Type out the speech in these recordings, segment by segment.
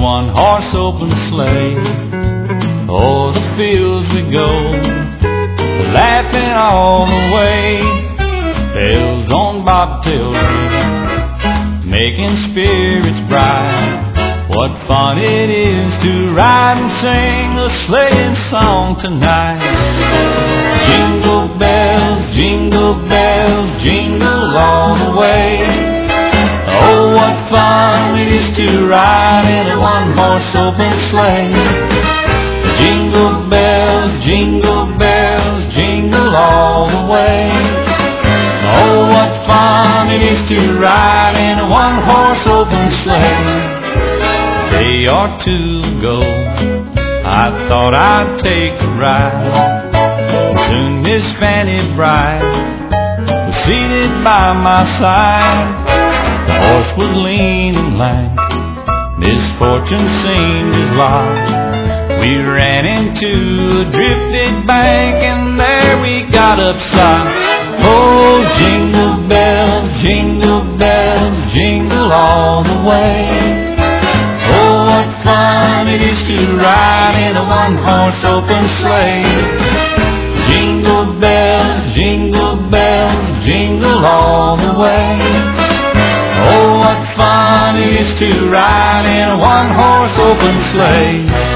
one horse open sleigh. O'er the fields we go, laughing all the way. Bells on bobtail making spirits bright. What fun it is to ride and sing a sleighing song tonight. Sleigh. Jingle bells, jingle bells, jingle all the way. Oh, what fun it is to ride in a one-horse open sleigh. Day or two ago, I thought I'd take a ride. Soon Miss Fanny Bright was seated by my side. The horse was lean and lank. Misfortune seemed lot. We ran into a drifted bank and there we got upside. Oh, jingle bells, jingle bells, jingle all the way. Oh, what fun it is to ride in a one-horse open sleigh. Jingle bells, jingle bells, jingle all the way. To ride in a one-horse open sleigh.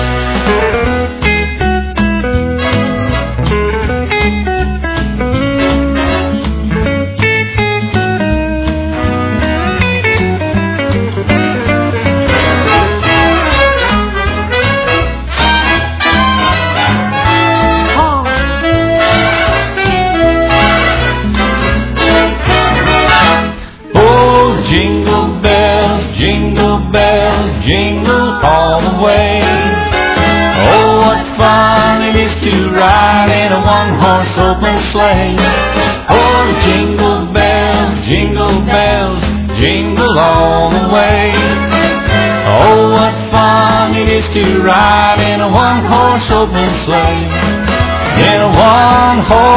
All the way. Oh, what fun it is to ride in a one-horse open sleigh. Oh, jingle bells, jingle bells, jingle all the way. Oh, what fun it is to ride in a one-horse open sleigh. In a one-horse